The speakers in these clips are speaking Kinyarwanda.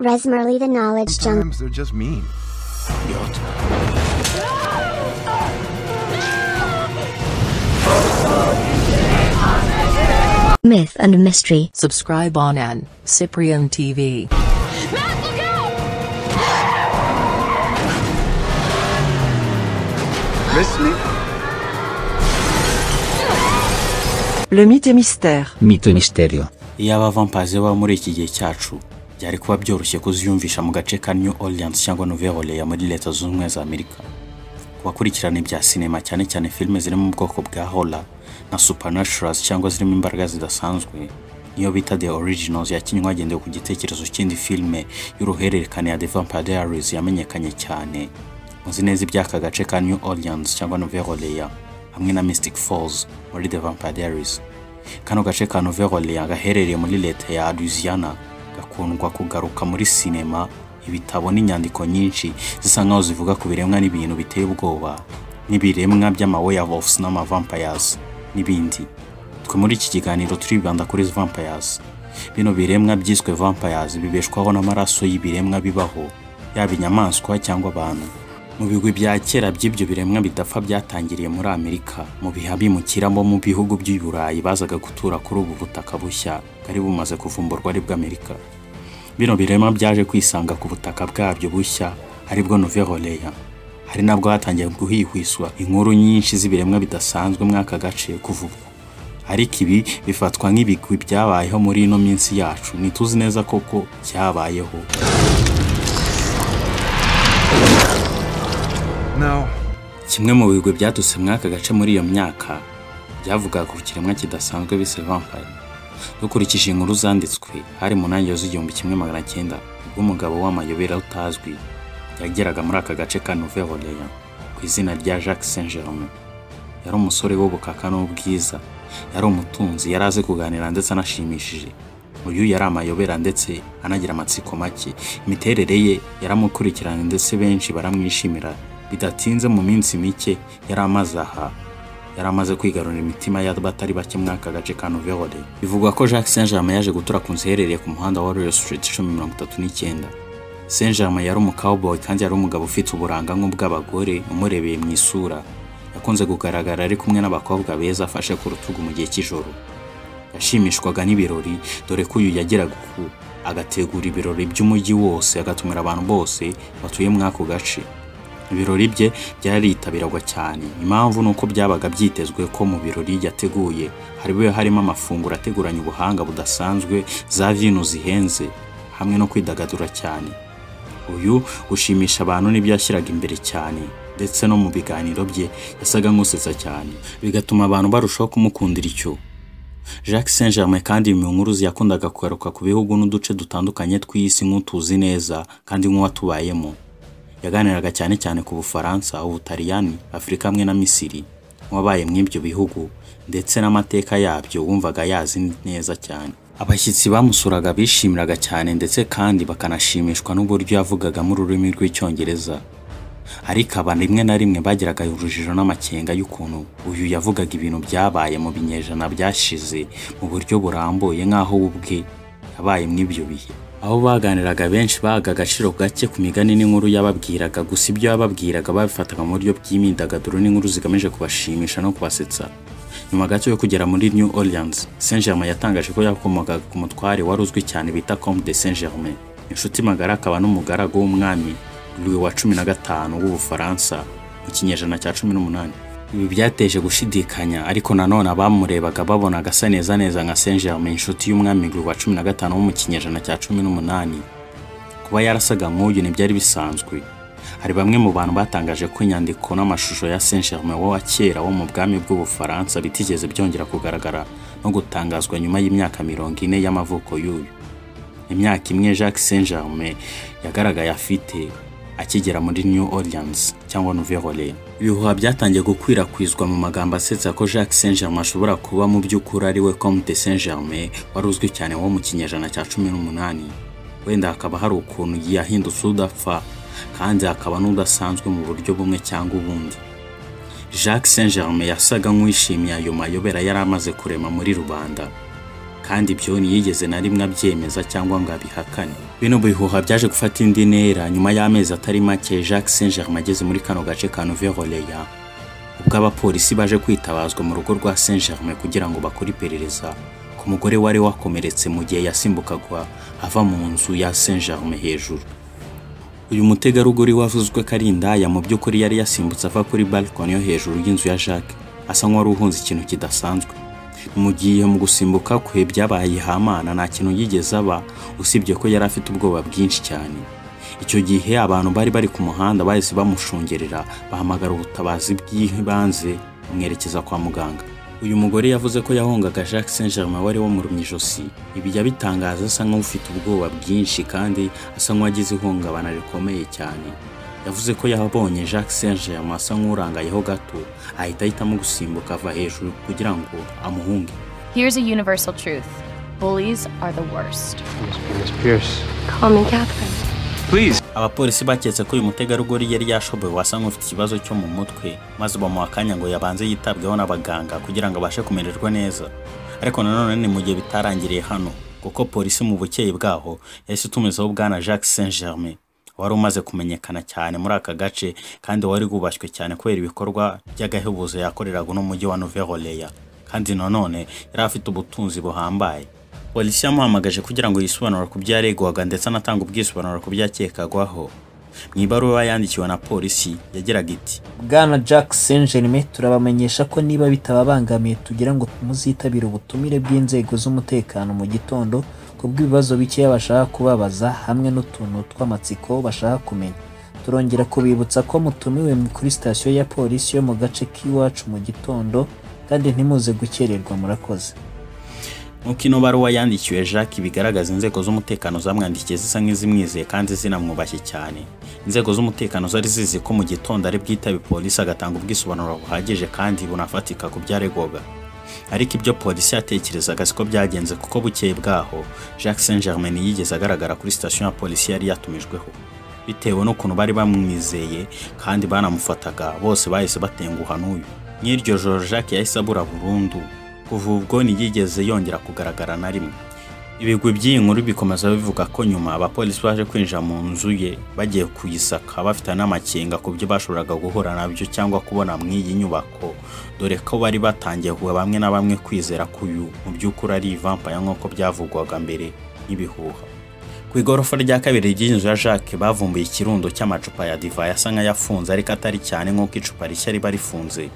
Resmerly the knowledge junk. Sometimes they're just mean. Myth and mystery. Subscribe on an Cyprian TV. Miss me? Le mythe et mystère. Mito e misterio. iyo abavampazi baba muri iki gihe cyacu byari kuba byoroshye kuziyumvisha mu gace ka New Orleans cyangwa Nouvelle Orleans muri leta zunze ubumwe za Amerika. Ku bakurikirana ibya sinema cyane cyane filime ziri mu bwoko bwa horror na supernaturals cyangwa zirimo imbaraga zidasanzwe niyo bita the originals yakinywe hagendewe ku gitekerezo cy'indi filime y'uruhererekane ya The Vampire Diaries yamenyekanye cyane. Muzi neza iby'aka gace ka New Orleans cyangwa Nouvelle Orleans hamwe na Mystic Falls muri The Vampire Diaries. Kano gace ka Nouvelle Orleans gaherereye muri leta ya Louisiana. Gakundwa kugaruka muri sinema ibitabo n'inyandiko nyinshi zisa nkaho zivuga ku biremwa n'ibintu biteye ubwoba. N'ibiremwa by'ama-werewolves n'ama-vampires n'ibindi. Twe muri iki kiganiro turibanda kuri vampires. Bino biremwa byiswe vampires bibeshwaho n'amaraso y'ibiremwa bibaho yaba inyamaswa cyangwa abantu. Mu bigwi bya kera by'ibyo biremwa bidapfa byatangiriye muri amerika. Mu bihe abimukiramo mu bihugu by'i burayi bazaga gutura kuri ubu butaka bushya bwari bumaze kuvumburwa ari bw'amerika bino biremwa byaje kwisanga ku butaka bwabyo bushya ari bwo nouvelle hari nabwo hatangiye guhihwiswa inkuru nyinshi z'ibiremwa bidasanzwe muri aka gace kuva ubwo ariko ibi bifatwa nk'ibigwi byabayeho muri ino minsi yacu. Ntituzi neza koko byabayeho. Kimwe mu bigwi byadutse muri aka gace muri iyo myaka byavugaga ku kiremwa kidasanzwe bise vampire. Dukurikije inkuru zanditswe hari mu ntangiriro z'igihumbi kimwe magana cyenda ubwo umugabo w'amayobera utazwi yageraga muri aka gace ka Nouvelle ku izina rya Jacques Saint Germain yari umusore w'ubukaka n'ubwiza yari umutunzi yari azi kuganira ndetse anashimishije. Uyu yari amayobera ndetse anagira amatsiko make. Imiterere ye yaramukurikiranye ndetse benshi baramwishimira. Bidatinze mu minsi mike yari amaze aha. Yari amaze kwigarurira imitima y'abatari bake muri aka gace ka Nouvelle bivugwa ko Jacques Saint Germain yaje gutura ku nzu iherereye ku muhanda wa Royal Street icumi mirongo itatu n'icyenda Saint Germain yari umukawboy kandi yari umugabo ufite uburanga nk'ubw'abagore umurebeye mu isura. Yakunze kugaragara ari kumwe n'abakobwa beza afashe ku rutugu mu gihe cy'ijoro. Yashimishwaga n'ibirori dore ko uyu yageraga ku agategura ibirori by'umujyi wose agatumira abantu bose batuye muri ako gace. Ibirori bye byaritabiragwa cyane. Impamvu ni uko byabaga byitezwe ko mu birori yateguye. Hari harimo amafunguro ateguranye ubuhanga budasanzwe za vino zihenze hamwe no kwidagadura cyane. Uyu gushimisha abantu ni byo yashyiraga imbere cyane ndetse no mu biganiro bye yasaga nk'usetsa cyane. Bigatuma abantu barushaho kumukundira icyo. Jacques Saint Germain kandi mu nkuru ze yakundaga kugaruka ku bihugu n'uduce dutandukanye tw'isi nk'utuzi neza kandi nk'uwatubayemo. Yaganiraga cyane cyane ku Bufaransa, Ubutaliyani, Afurika hamwe na Misiri. Nk'uwabaye muri ibyo bihugu ndetse n'amateka yabyo wumvaga yazi neza cyane. Abashyitsi bamusuraga bishimiraga cyane ndetse kandi bakanashimishwa n'uburyo yavugaga mu rurimi rw'icyongereza. Ariko aba rimwe na rimwe bagiraga urujijo n'amakenga y'ukuntu uyu yavugaga ibintu byabaye mu binyejana byashize mu buryo burambuye nk'aho we ubwe yabaye muri ibyo bihe. Aho baganiraga benshi bahaga agaciro gake ku migani n'inkuru yababwiraga gusa ibyo yababwiraga babifataga mu buryo bw'imyidagaduro n'inkuru zigamije kubashimisha no kubasetsa. Nyuma gato yo kugera muri New Orleans Saint Germain yatangaje ko yakomokaga ku mutware wari uzwi cyane bita Comte de Saint Germain inshuti magara akaba n'umugaragu w'umwami Louis wa cumi na gatanu w'Ubufaransa mu kinyejana cya cumi n'umunani. Ibi byateje gushidikanya ariko nanone abamurebaga babonaga asa neza neza nka Saint Germain inshuti y'umwami wa cumi na gatanu wo mu kinyejana cya cumi n'umunani. Kuba yarasaga nk'uyu ntibyari bisanzwe. Hari bamwe mu bantu batangaje ko inyandiko n'amashusho ya Saint Germain wa kera wo mu bwami bw'Ubufaransa bitigeze byongera kugaragara no gutangazwa nyuma y'imyaka mirongo ine y'amavuko y'uyu. Imyaka imwe Jacques Saint Germain yagaragaye afite akigera muri New Orleans cyangwa Nouvelle ibihuha byatangiye gukwirakwizwa mu magambo asetsa ko Jacques Saint Germain ashobora kuba mu by'ukuri ari we Comte Saint Germain wari uzwi cyane wo mu kinyejana cya cumi n'umunani. Wenda hakaba hari ukuntu yahindutse udapfa kandi hakaba n'udasanzwe mu buryo bumwe cyangwa ubundi. Jacques Saint Germain yasaga nk'uwishimiye ayo mayobera yari amaze kurema muri rubanda. Kandi ibyo ntiyigeze na rimwe abyemeza cyangwa ngo abihakane. Bino bihuha byaje gufata indi ntera nyuma y'amezi atari make Jacques Saint Germain ageze muri kano gace ka Nouvelle-Orléans. Ubwo abapolisi baje kwitabazwa mu rugo rwa Saint Germain kugira ngo bakore iperereza ku mugore wari wakomeretse mu gihe yasimbukaga ava mu nzu ya Saint Germain hejuru. Uyu mutegarugori wavuzwe ko ari indaya mu by'ukuri yari yasimbutse ava kuri balkoni yo hejuru y'inzu ya Jacques. Asa nk'uwari uhunze ikintu kidasanzwe. Mu gihe mu gusimbuka kwe byabaye hamana nta kintu yigeze aba usibye ko yari afite ubwoba bwinshi cyane. Icyo gihe abantu bari bari ku muhanda bahise bamushungerera bahamagara ubutabazi bw'ibanze bamwerekeza kwa muganga. Uyu mugore yavuze ko yahungaga Jacques Saint Germain wari wamurumye ijosi ibi yabitangaza asa nk'ufite ubwoba bwinshi kandi asa nk'uwagize ihungabana rikomeye cyane. Yavuze ko yabonye Jacques Saint Germain asa nk'urangayeho gato ahita ahitamo gusimbuka ava hejuru kugira ngo amuhunge Here's a universal truth bullies are the worst. Miss Pierce. Call me Catherine. Please. abapolisi baketse ko uyu mutegarugori yari yashoboye wasa nk'ufite ikibazo cyo mu mutwe maze bamuha akanya ngo yabanze yitabweho n'abaganga kugira ngo abashe kumererwa neza ariko nanone ni mu gihe bitarangiriye hano kuko polisi mu bukeye bwaho yahise itumizaho bwana Jacques Saint Germain wari umaze kumenyekana cyane muri aka gace kandi wari wubashywe cyane kubera ibikorwa by'agahebuzo yakoreraga uno mujyi wa Nouvelle-Orléans. Kandi nanone yari afite ubutunzi buhambaye. Polisi yamuhamagaje kugira ngo yisobanure ku byo yaregwaga ndetse anatanga ubwisobanuro ku byakekagwaho. Mu ibaruwa yandikiwe na polisi yagiraga iti bwana jack saint germain turabamenyesha ko niba bitababangamiye tugira ngo muzitabire ubutumire bw'inzego z'umutekano mu gitondo ku bw'ibibazo bikeya bashaka kubabaza hamwe n'utuntu tw'amatsiko bashaka kumenya. Turongera kubibutsa ko mutumiwe kuri sitasiyo ya polisi yo mu gace k'iwacu mu gitondo kandi ntimuze gukererwa murakoze. Nk'uko ino baruwa yandikiwe Jacques bigaragaza inzego z'umutekano zamwandikiye zisa nk'izimwizeye kandi zinamwubashye cyane. Inzego z'umutekano zari zizi ko mu gitondo ari bwitabe polisi agatanga ubwisobanuro buhagije kandi bunafatika ku byaregwaga ariko ibyo polisi yatekerezaga siko byagenze kuko bukeye bwaho. Jacques Saint Germain yigeze agaragara kuri sitasiyo ya polisi yari yatumijweho. Bitewe n'ukuntu bari bamwizeye kandi banamufataga bose bahise batenguha n'uyu. Nk'iryo joro Jacques yahise abura burundu. Kuva ubwo ntiyigeze yongera kugaragara na rimwe. Ibigwi by'iyi nkuru bikomeza bivuga ko nyuma abapolisi baje kwinjira mu nzu ye bagiye kuyisaka bafite n'amakenga ku byo bashoboraga guhura na byo cyangwa kubona mu iyi nyubako. Dore ko bari batangiye kuba bamwe na bamwe kwizera ko uyu mu by'ukuri ari vampire nk'uko byavugwaga mbere nk'ibihuha ku igorofa rya kabiri ry'inzu ya Jacques bavumbuye ikirundo cy'amacupa ya divayi asa nk'ayafunze ariko atari cyane nk'uko icupa rishya riba rifunze.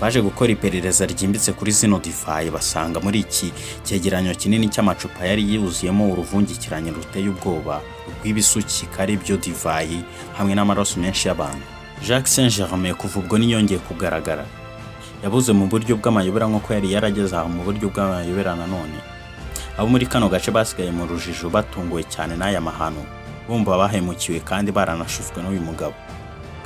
Baje gukora iperereza ryimbitse kuri zino divayi basanga muri iki? Cyegeranyo kinini cy'amacupa yari yuzuyemo uruvungikiranye ruteye ubwoba rw'ibisukika ari byo divayi hamwe n'amaraso menshi y'abantu. Jacques Saint Germain kuva ubwo ntiyongeye kugaragara. Yabuze mu buryo bw'amayobera nk'uko yari yarageze aho mu buryo bw'amayobera nanone abo muri kano gace basigaye mu rujijo batunguwe cyane n'aya mahano. Bumva bahemukiwe kandi baranashutswe n'uyu mugabo.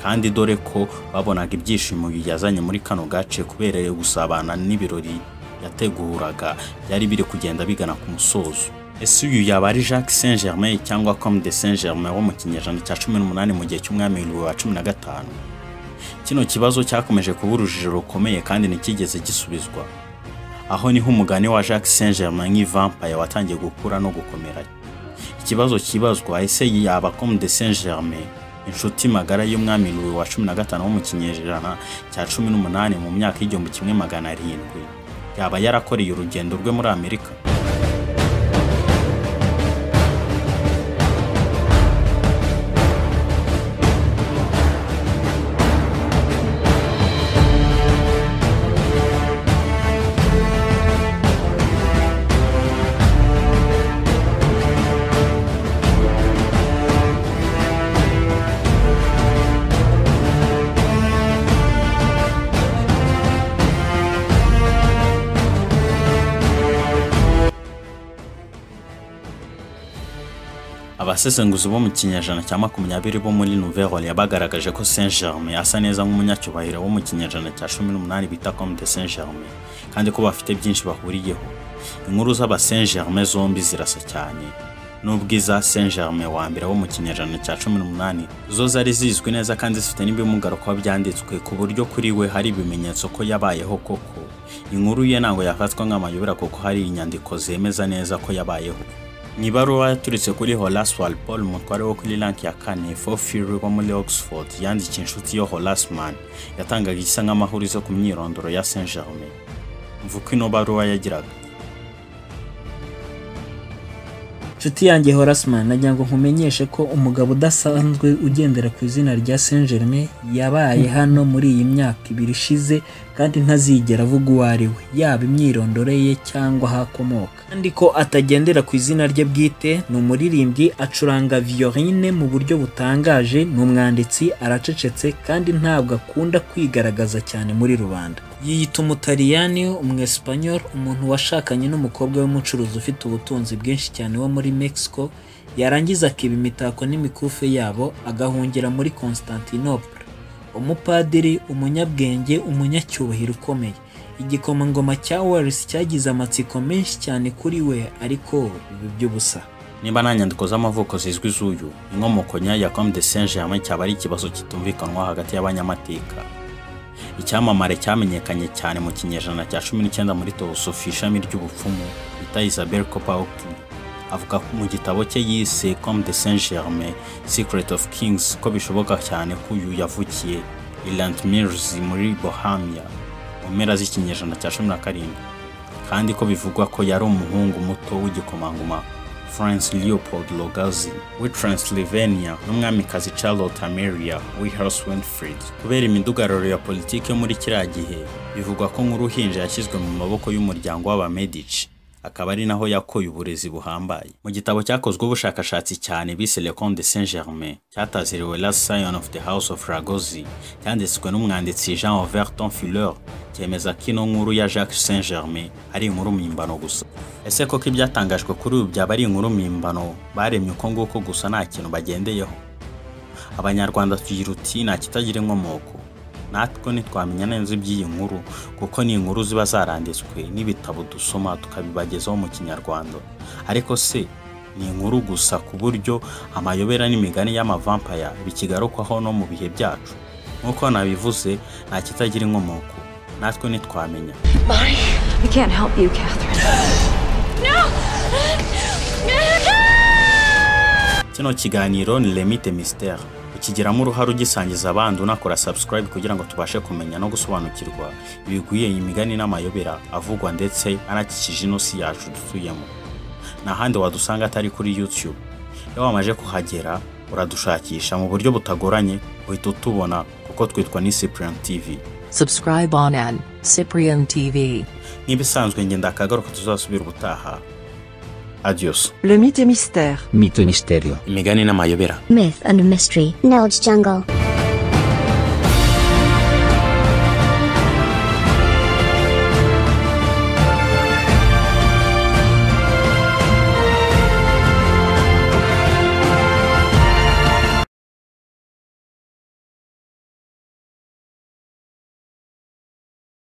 Kandi dore ko babonaga ibyishimo yazanye muri kano gace kubera gusabana n'ibirori yateguraga byari biri kugenda bigana ku musozo. Ese uyu yaba ari Jacques Saint Germain cyangwa Comme de Saint Germain wo mu kinyejana cya cumi n'umunani mu gihe cy'umwami wa cumi na gatanu? Kino kibazo cyakomeje kuba urujijo rukomeye kandi ntikigeze gisubizwa. Aho ni ho umugani wa Jacques Saint Germain nk'ivampire watangiye gukura no gukomera. Ikibazo kibazwa ese yaba Comme de Saint Germain inshuti magara y'umwami Louis wa cumi na gatanu wo mu kinyejana cya cumi n'umunani mu myaka y'igihumbi kimwe magana arindwi. Yaba yarakoreye urugendo rwe muri Amerika? Abasesenguzi bo mu kinyejana cya makumyabiri bo muri Nouvelle-Orléans bagaragaje ko Saint Germain asa neza nk'umunyacyubahiro wo mu kinyejana cya cumi n'umunani bita Comme de Saint Germain kandi ko bafite byinshi bahuriyeho. Inkuru z'aba Saint Germain zombi zirasa cyane. Nubwo iza Saint Germain wa mbere wo mu kinyejana cya cumi n'umunani zo zari zizwi neza kandi zifite n'ibimugaro kuba byanditswe ku buryo kuri we hari ibimenyetso ko yabayeho koko. Inkuru ye ntabwo yafatwa nk'amayobera kuko hari inyandiko zemeza neza ko yabayeho. Mu ibaruwa yaturitse kuri Horace Walpole umutware wo kuri rank ya kane Fofiri wo muri Oxford yandikiye inshuti yo Horace Mann yatangaga igisa nk'amahurizo ku myirondoro ya Saint Germain mvuko ino baruwa yagiraga inshuti yanjye horasman nagira ngo nkumenyeshe ko umugabo udasanzwe ugendera ku izina rya saint germain yabaye hano muri iyi myaka ibiri ishize kandi ntazigera avuga uwo ari we yaba imyirondoro ye cyangwa aho akomoka. Kandi ko atagendera ku izina rye bwite ni umuririmbyi acuranga violine mu buryo butangaje ni umwanditsi aracecetse kandi ntabwo akunda kwigaragaza cyane muri rubanda. Yiyita umutaliyani umwesipanyol umuntu washakanye n'umukobwa w'umucuruzi ufite ubutunzi bwinshi cyane wo muri mexico yarangiza akiba imitako n'imikufe yabo agahungira muri constantinople umupadiri umunyabwenge umunyacyubahiro ukomeye. Igikomangoma cya wales cyagize amatsiko menshi cyane kuri we ariko biba iby'ubusa niba nta nyandiko z'amavuko zizwi z'uyu inkomoko nyayo ya Comte de Saint Germain cyaba ari ikibazo kitumvikanwa hagati y'abanyamateka icyamamare cyamenyekanye cyane mu kinyejana cya cumi n'icyenda muri teosofi ishami ry'ubupfumu bita Isabel Oakley avuga mu gitabo cye yise Comme de Saint Germain Secret of Kings ko bishoboka cyane ko uyu yavukiye i Mills muri Bohemia mu mpera z'ikinyejana cya cumi na karindwi. Kandi ko bivugwa ko yari umuhungu muto w'igikomangoma France Leopold Logazi w'i Transylvania n'umwamikazi Charlotte Amelia w'i Winfried kubera imidugararo ya politiki yo muri kiriya gihe bivugwa ko nk'uruhinja yashyizwe mu maboko y'umuryango w'Abamedici. Akaba ari naho yakoye uburezi buhambaye. Mu gitabo cyakozweho ubushakashatsi cyane bise Le de Saint Germain cyataziriwe Last Scion of the House of Ragosi cyanditswe n'umwanditsi Jean Overton Fuller cyemeza ko ino nkuru ya Jacques Saint Germain ari inkuru mpimbano gusa. Ese koko ibyatangajwe kuri ubu byaba ari inkuru mpimbano baremye uko nguko gusa nta kintu bagendeyeho. Abanyarwanda tugira uti nta kitagira inkomoko. Natwe ntitwamenya neza iby'iyi nkuru kuko ni inkuru ziba zaranditswe n'ibitabo dusoma tukabibagezaho mu kinyarwanda. Ariko se ni inkuru gusa ku buryo amayobera n'imigani y'amavampaya bikigarukwaho no mu bihe byacu? Nk'uko nabivuze nta kitagira inkomoko. Natwe ntitwamenya I can't help you, Catherine. kino kiganiro ni lemite mystère. Ukigiramo uruhare ugisangiza abandi unakora subscribe kugira ngo tubashe kumenya no gusobanukirwa ibiguye imigani n'amayobera avugwa ndetse anakikije ino si yacu dutuyemo. Nta handi wadusanga atari kuri youtube. Iyo wamaze kuhagera uradushakisha mu buryo butagoranye uhita utubona kuko twitwa ni cyprian tv Subscribe on an Cyprian TV. nk'ibisanzwe ngenda akagaruka tuzasubira ubutaha. Adios Le mythe et mystère. Mito e misterio. imigani n'amayobera Myth and mystery. Knowledge Jungle.